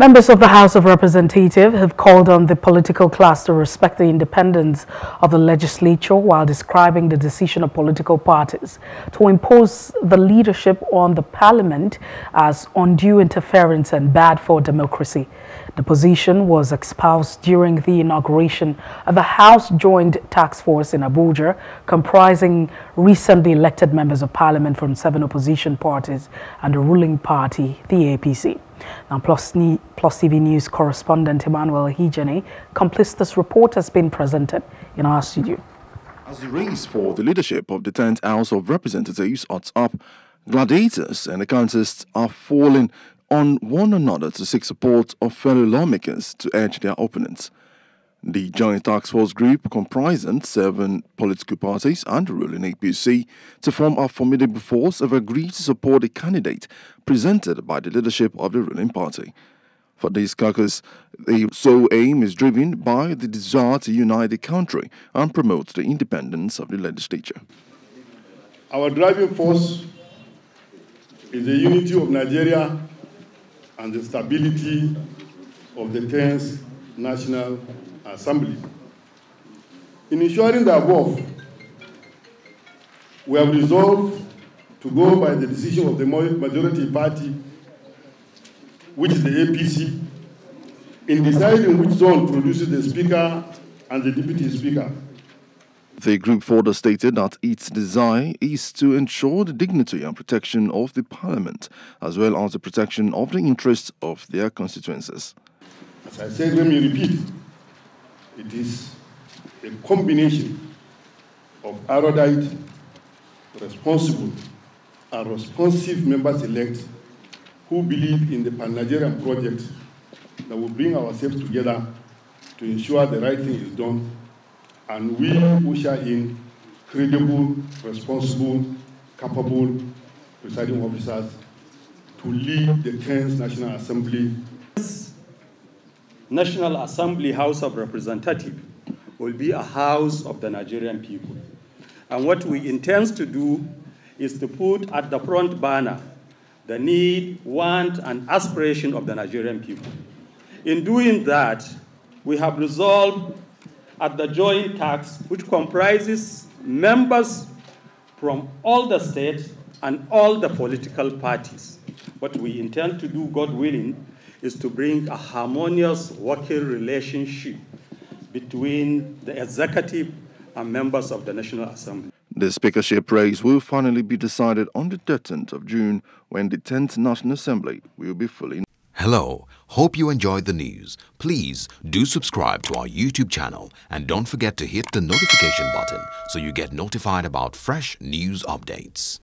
Members of the House of Representatives have called on the political class to respect the independence of the legislature while describing the decision of political parties to impose the leadership on the parliament as undue interference and bad for democracy. The position was espoused during the inauguration of a House Joint Task Force in Abuja, comprising recently elected members of parliament from seven opposition parties and the ruling party, the APC. Now, Plus, Plus TV News correspondent Emmanuel Hijani completes this report has been presented in our studio. As the race for the leadership of the 10th House of Representatives odds up, gladiators and the contests are falling on one another to seek support of fellow lawmakers to edge their opponents. The Joint Task Force Group, comprising seven political parties and the ruling APC, to form a formidable force have agreed to support a candidate presented by the leadership of the ruling party. For this caucus, the sole aim is driven by the desire to unite the country and promote the independence of the legislature. Our driving force is the unity of Nigeria and the stability of the 10th National Assembly. In ensuring the above, we have resolved to go by the decision of the majority party, which is the APC, in deciding which zone produces the Speaker and the Deputy Speaker. The group further stated that its desire is to ensure the dignity and protection of the Parliament, as well as the protection of the interests of their constituencies. As I said, let me repeat, it is a combination of erudite, responsible, and responsive members-elect who believe in the Pan-Nigerian project that will bring ourselves together to ensure the right thing is done, and we usher in credible, responsible, capable presiding officers to lead the 10th National Assembly National Assembly House of Representatives will be a house of the Nigerian people. And what we intend to do is to put at the front banner the need, want, and aspiration of the Nigerian people. In doing that, we have resolved at the joint task, which comprises members from all the states and all the political parties. What we intend to do, God willing, is to bring a harmonious working relationship between the executive and members of the National Assembly. The speakership race will finally be decided on the 13th of June when the 10th National Assembly will be fully. Hello, hope you enjoyed the news. Please do subscribe to our YouTube channel and don't forget to hit the notification button so you get notified about fresh news updates.